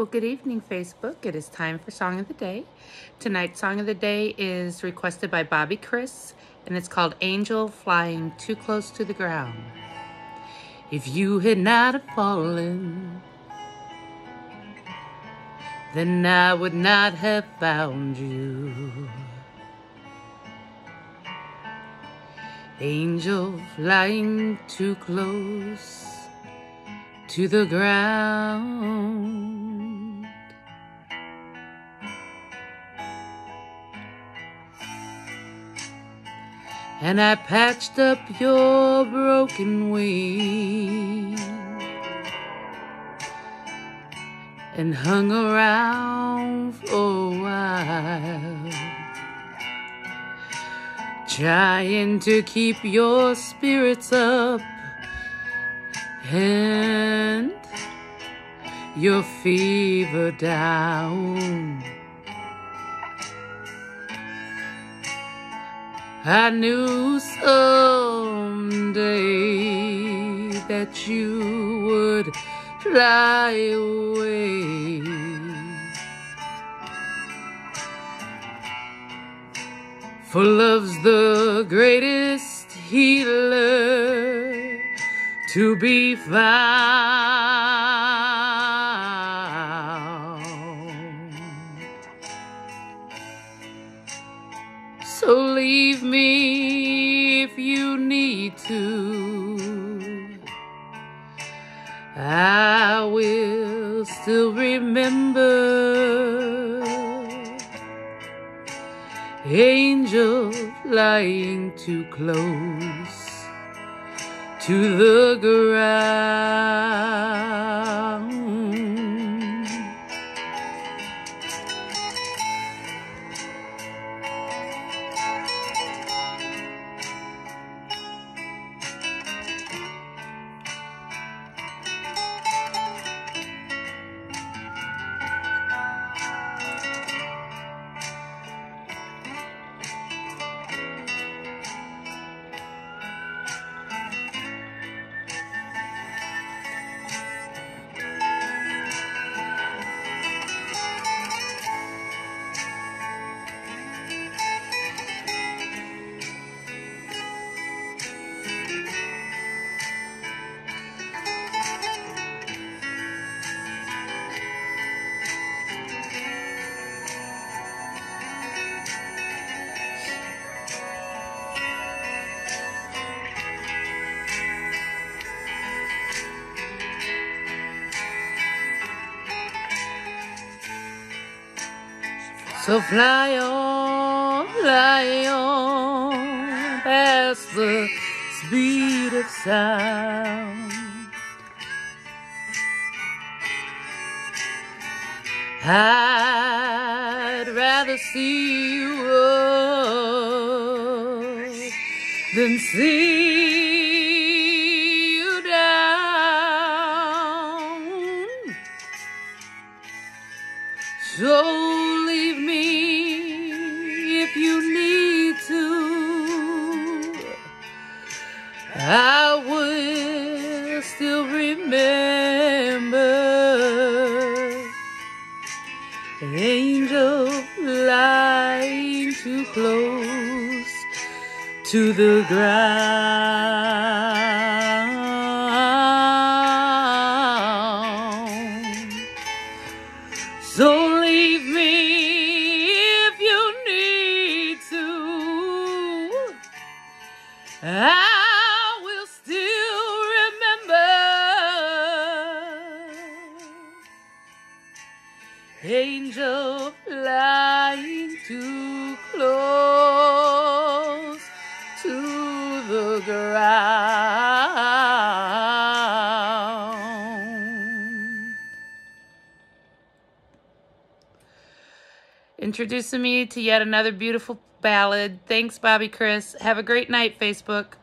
Well, good evening, Facebook. It is time for Song of the Day. Tonight's Song of the Day is requested by Bobby Chris, and it's called Angel Flying Too Close to the Ground. If you had not have fallen, then I would not have found you. Angel flying too close to the ground. And I patched up your broken wing and hung around for a while, trying to keep your spirits up and your fever down. I knew someday that you would fly away. For love's the greatest healer to be found. Leave me if you need to. I will still remember angel flying too close to the ground. So fly on, fly on, past the speed of sound. I'd rather see you up than see So leave me if you need to. I will still remember angel flying too close to the ground. I will still remember angel flying too close to the ground. Introducing me to yet another beautiful ballad. Thanks, Bobby Chris. Have a great night, Facebook.